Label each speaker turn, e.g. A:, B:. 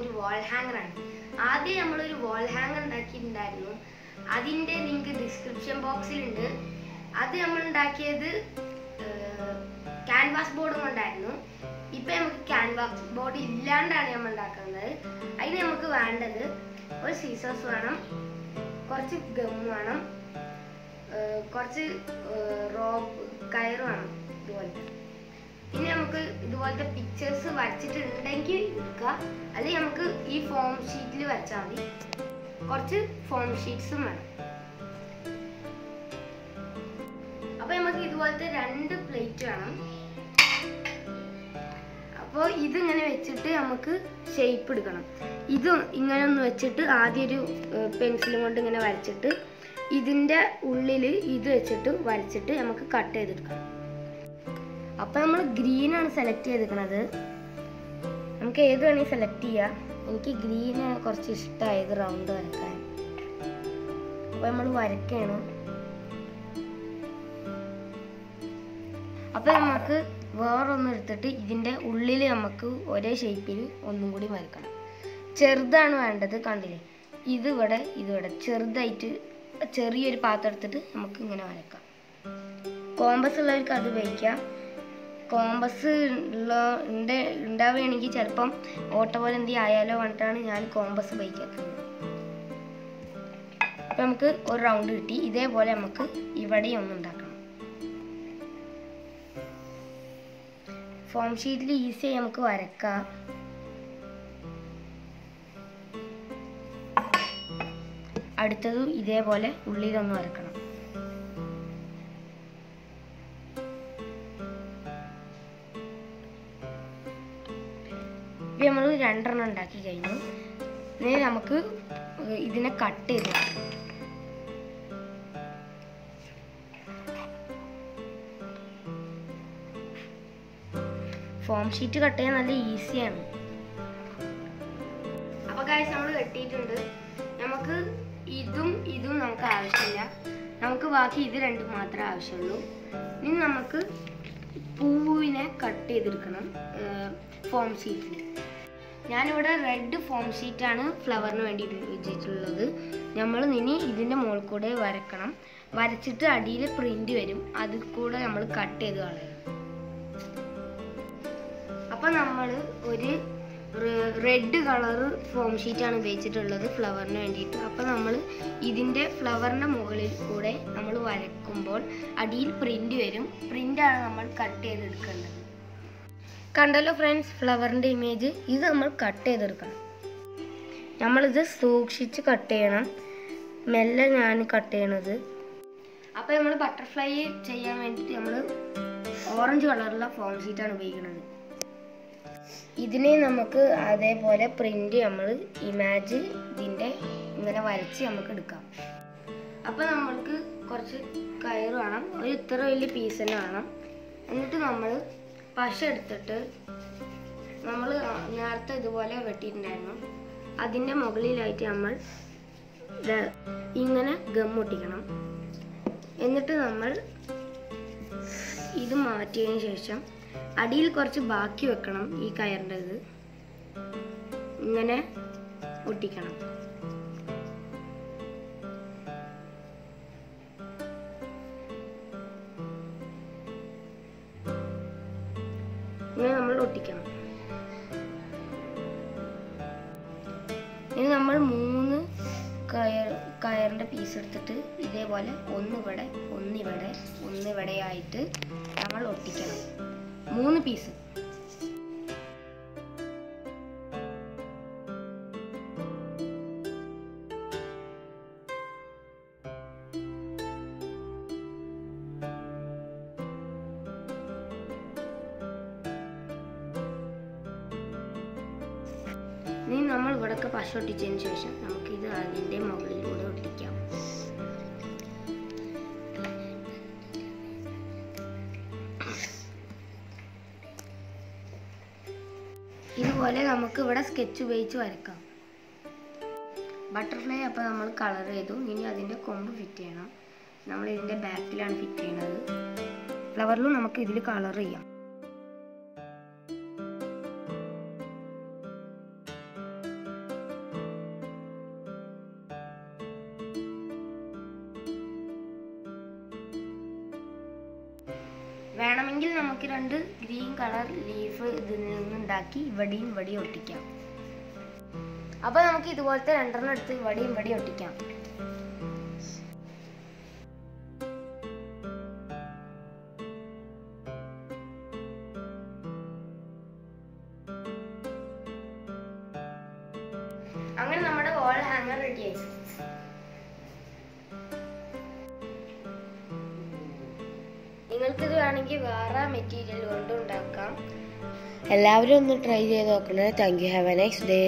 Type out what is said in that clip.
A: ഒരു വാൾ ആണ്. ആദ്യം നമ്മൾ ഒരു വാൾ ഹാങ്ങർ ഉണ്ടാക്കിയിട്ടുണ്ടായിരുന്നു അതിന്റെ ലിങ്ക് ഡിസ്ക്രിപ്ഷൻ ബോക്സിലുണ്ട് അത് നമ്മൾ ഉണ്ടാക്കിയത് ക്യാൻവാസ് ബോർഡ് കൊണ്ടായിരുന്നു. ഇപ്പൊ നമുക്ക് ക്യാൻവാസ് ബോർഡ് ഇല്ലാണ്ടാണ് നമ്മൾ ഉണ്ടാക്കുന്നത്. അതിന് നമുക്ക് വേണ്ടത് ഒരു സീസേഴ്സ് വേണം കുറച്ച് ഗം വേണം കുറച്ച് റോപ്പ് കയർ വേണം ഇതുപോലത്തെ പിന്നെ നമുക്ക് ഇതുപോലത്തെ പിക്ചേഴ്സ് വരച്ചിട്ടുണ്ടെങ്കിൽ എടുക്കുക അല്ലെങ്കിൽ നമുക്ക് ഈ ഫോം ഷീറ്റിൽ വരച്ചാൽ മതി. കുറച്ച് ഫോം ഷീറ്റ്സും വേണം. അപ്പൊ നമുക്ക് ഇതുപോലത്തെ രണ്ട് പ്ലേറ്റ് വേണം. അപ്പോൾ ഇതിങ്ങനെ വെച്ചിട്ട് നമുക്ക് ഷേപ്പ് എടുക്കണം. ഇത് ഇങ്ങനെ ഒന്ന് വെച്ചിട്ട് ആദ്യം ഒരു പെൻസിലും കൊണ്ട് ഇങ്ങനെ വരച്ചിട്ട് ഇതിന്റെ ഉള്ളിൽ ഇത് വെച്ചിട്ട് വരച്ചിട്ട് നമുക്ക് കട്ട് ചെയ്തെടുക്കണം അപ്പോൾ നമ്മൾ ഗ്രീൻ ആണ് സെലക്ട് ചെയ്തിരിക്കുന്നത് നമുക്ക് ഏത് വേണമെങ്കിൽ സെലക്ട് ചെയ്യാം. എനിക്ക് ഗ്രീൻ കുറച്ച് ഇഷ്ടമായത് റൗണ്ട് വരക്കാൻ. അപ്പോൾ നമ്മൾ വരക്കണം അപ്പോൾ നമുക്ക് വേറൊന്നും എടുത്തിട്ട് ഇതിന്റെ ഉള്ളിൽ നമുക്ക് ഒരേ ഷേപ്പിൽ ഒന്നും കൂടി വരക്കണം. ചെറുതാണ് വേണ്ടത് കണ്ടില്ലേ? ഇത് ഇവിടെ ഇത് ഇവിടെ. ചെറുതായിട്ട് ചെറിയൊരു പാത്രം എടുത്തിട്ട് നമുക്ക് ഇങ്ങനെ വരക്കാം കോമ്പസ് ഉള്ളവർക്ക് അത് ഉപയോഗിക്കാം. കോമ്പസ് ഉള്ള ഉണ്ട് ഉണ്ടാവുകയാണെങ്കിൽ ചിലപ്പം ഓട്ട പോലെ എന്തെങ്കിലും ആയാലോ പറഞ്ഞിട്ടാണ് ഞാൻ കോമ്പസ് ഉപയോഗിക്കാത്തത് അപ്പം നമുക്ക് ഒരു റൗണ്ട് കിട്ടി. ഇതേപോലെ നമുക്ക് ഇവിടെയും ഒന്ന് ഉണ്ടാക്കണം. ഫോം ഷീറ്റിൽ ഈസിയായി നമുക്ക് വരക്കാം. അടുത്തതും ഇതേപോലെ ഉള്ളിലൊന്ന് വരക്കണം. ഇപ്പം നമ്മൾ രണ്ടെണ്ണം ഉണ്ടാക്കി കഴിഞ്ഞു. ഇനി നമുക്ക് ഇതിനെ കട്ട് ചെയ്ത് ഫോം ഷീറ്റ് കട്ട് ചെയ്യാൻ നല്ല ഈസിയാണ് അപ്പൊ കാര്യം നമ്മൾ കെട്ടിയിട്ടുണ്ട് നമുക്ക് ഇതും ഇതും നമുക്ക് ആവശ്യമില്ല. നമുക്ക് ബാക്കി ഇത് രണ്ടും മാത്രമേ ആവശ്യമുള്ളൂ. ഇനി നമുക്ക് പൂവിനെ കട്ട് ചെയ്തെടുക്കണം ഫോം ഷീറ്റിൽ ഞാനിവിടെ റെഡ് ഫോം ഷീറ്റാണ് ഫ്ലവറിന് വേണ്ടി ഉപയോഗിച്ചിട്ടുള്ളത്. നമ്മൾ ഇനി ഇതിന്റെ മുകളിൽ കൂടെ വരക്കണം. വരച്ചിട്ട് അടിയിൽ പ്രിന്റ് വരും. അതിൽ കൂടെ നമ്മൾ കട്ട് ചെയ്ത് കളയണം. അപ്പം നമ്മൾ ഒരു റെഡ് കളർ ഫോം ഷീറ്റാണ് ഉപയോഗിച്ചിട്ടുള്ളത് ഫ്ലവറിന് വേണ്ടിയിട്ട്. അപ്പം നമ്മൾ ഇതിന്റെ ഫ്ലവറിന്റെ മുകളിൽ കൂടെ നമ്മൾ വരക്കുമ്പോൾ അടിയിൽ പ്രിന്റ് വരും. പ്രിന്റാണ് നമ്മൾ കട്ട് ചെയ്തെടുക്കേണ്ടത്. കണ്ടല്ലോ ഫ്രണ്ട്സ് ഫ്ലവറിന്റെ ഇമേജ് ഇത് നമ്മൾ കട്ട് ചെയ്തെടുക്കണം. നമ്മളിത് സൂക്ഷിച്ച് കട്ട് ചെയ്യണം. മെല്ലെ ഞാൻ കട്ട് ചെയ്യണത്. അപ്പോൾ നമ്മൾ ബട്ടർഫ്ലൈ ചെയ്യാൻ വേണ്ടിയിട്ട് നമ്മൾ ഓറഞ്ച് കളറുള്ള ഫോം ഷീറ്റാണ് ഉപയോഗിക്കുന്നത്. ഇതിനെ നമുക്ക് അതേപോലെ പ്രിന്റ് നമ്മൾ ഇമാജ് ഇതിന്റെ ഇങ്ങനെ വരച്ച് നമുക്ക് എടുക്കാം. അപ്പോൾ നമ്മൾക്ക് കുറച്ച് കയറ് വേണം. ഒരു ഇത്ര വലിയ പീസ് തന്നെ വേണം. എന്നിട്ട് നമ്മൾ പശ എടുത്തിട്ട് നമ്മൾ നേരത്തെ ഇതുപോലെ വെട്ടിയിട്ടുണ്ടായിരുന്നു. അതിന്റെ മുകളിലായിട്ട് നമ്മൾ ഇങ്ങനെ ഗം ഒട്ടിക്കണം എന്നിട്ട് നമ്മൾ ഇത് മാറ്റിയതിന് ശേഷം അടിയിൽ കുറച്ച് ബാക്കി വെക്കണം ഈ കയറിന്റെ ഇത് ഇങ്ങനെ ഒട്ടിക്കണം. ഇങ്ങനെ നമ്മൾ ഒട്ടിക്കണം. ഇനി നമ്മൾ മൂന്ന് കയർ കയറിന്റെ പീസ് എടുത്തിട്ട് ഇതേപോലെ ഒന്നിവിടെ ഒന്നിവിടെ ഒന്നിവിടെ ആയിട്ട് നമ്മൾ ഒട്ടിക്കണം. മൂന്ന് പീസ് ഇനി നമ്മൾ ഇവിടൊക്കെ പശ ഒട്ടിച്ചതിന് ശേഷം നമുക്കിത് അതിന്റെ മുകളിലൂടെ ഒട്ടിക്കാം. ഇതുപോലെ നമുക്ക് ഇവിടെ സ്കെച്ച് ഉപയോഗിച്ച് വരക്കാം. ബട്ടർഫ്ലൈ അപ്പോൾ നമ്മൾ കളർ ചെയ്തു. ഇനി അതിന്റെ കൊമ്പ് ഫിറ്റ് ചെയ്യണം. നമ്മൾ ഇതിന്റെ ബാക്കിലാണ് ഫിറ്റ് ചെയ്യണത്. ഫ്ലവറിലും നമുക്ക് ഇതിൽ കളർ ചെയ്യാം. വേണമെങ്കിൽ നമുക്ക് രണ്ട് ഗ്രീൻ കളർ ലീഫ് ഇതിൽ നിന്ന് ഉണ്ടാക്കി ഇവിടെയും ഇവിടെയും ഒട്ടിക്കാം. അപ്പൊ നമുക്ക് ഇതുപോലത്തെ രണ്ടെണ്ണം എടുത്ത് ഇവിടെയും ഇവിടെയും ഒട്ടിക്കാം. അങ്ങനെ നമ്മുടെ വാൾ ഹാങ്ങർ റെഡിയായി നിങ്ങൾക്കിത് വേണമെങ്കിൽ വേറെ മെറ്റീരിയൽ കൊണ്ടുണ്ടാക്കാം
B: എല്ലാവരും ഒന്ന് ട്രൈ ചെയ്ത് നോക്കണേ. Thank you have a next day